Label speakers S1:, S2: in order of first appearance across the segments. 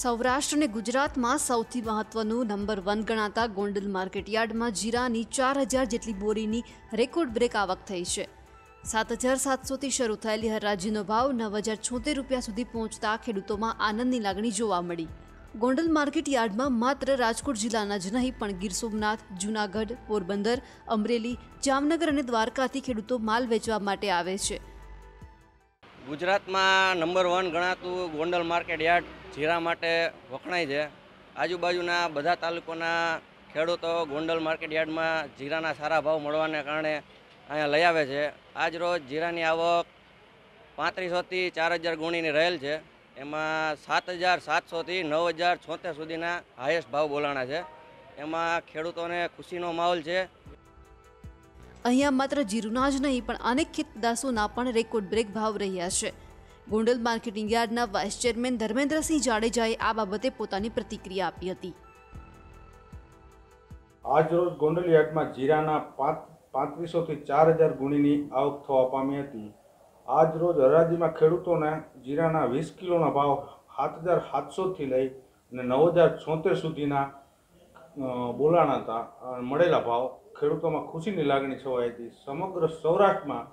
S1: સૌરાષ્ટ્ર અને ગુજરાતમાં સૌથી મહત્વનું નંબર વન ગણાતા ગોંડલ માર્કેટયાર્ડમાં જીરાની ચાર હજાર જેટલી બોરીની રેકોર્ડ બ્રેક આવક થઈ છે. સાત હજાર સાતસોથી શરૂ થયેલી હરાજીનો ભાવ નવ હજાર છોતેર રૂપિયા સુધી પહોંચતા ખેડૂતોમાં આનંદની લાગણી જોવા મળી. ગોંડલ માર્કેટ યાર્ડમાં માત્ર રાજકોટ જિલ્લાના જ નહીં, પણ ગીર સોમનાથ, જૂનાગઢ, પોરબંદર, અમરેલી, જામનગર અને દ્વારકાથી ખેડૂતો માલ વેચવા માટે આવે છે.
S2: ગુજરાતમાં નંબર વન ગણાતું ગોંડલ માર્કેટ યાર્ડ જીરા માટે વખણાય છે. આજુબાજુના બધા તાલુકાના ખેડૂતો ગોંડલ માર્કેટ યાર્ડમાં જીરાના સારા ભાવ મળવાને કારણે અહીંયા લઈ આવે છે. આજ રોજ જીરાની આવક પાંત્રીસોથી ચાર હજાર ગુણીની રહેલ છે. એમાં સાત હજાર સાતસોથી નવ હજાર છોતેર સુધીના હાઈએસ્ટ ભાવ બોલાણા છે. એમાં ખેડૂતોને ખુશીનો માહોલ છે.
S1: અહીંયા માત્ર જીરુના જ નહીં, પણ અનેક ખેતદાસોના પણ રેકોર્ડ બ્રેક ભાવ રહ્યા છે. ગોંડલ માર્કેટિંગ યાર્ડના વાઇસ ચેરમેન ધર્મેન્દ્રસિંહ જાડેજાએ આ બાબતે પોતાની પ્રતિક્રિયા આપી હતી.
S3: આજ રોજ ગોંડલ યાર્ડમાં જીરાના પાંચ પાંત્રીસોથી ચાર હજાર ગુણીની આવક થવા પામી હતી. આજ રોજ હરાજીમાં ખેડૂતોને જીરાના વીસ કિલોના ભાવ સાત હજાર સાતસોથી લઈ અને નવ હજાર છોતેર સુધીના બોલાણા હતા મળેલા ભાવ ખેડૂતોમાં ખુશીની લાગણી છવાઈ હતી. સમગ્ર સૌરાષ્ટ્રમાં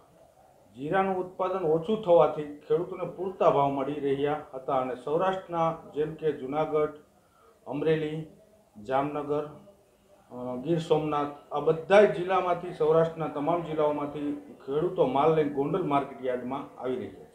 S3: જીરાનું ઉત્પાદન ઓછું થવાથી ખેડૂતોને પૂરતા ભાવ મળી રહ્યા હતા અને સૌરાષ્ટ્રના જેમ કે જુનાગઢ, અમરેલી, જામનગર ગીર સોમનાથ આ બધા જિલ્લામાંથી સૌરાષ્ટ્રના તમામ જિલ્લાઓમાંથી ખેડૂતો માલ લઈને ગોંડલ માર્કેટ યાર્ડમાં આવી રહ્યા છે.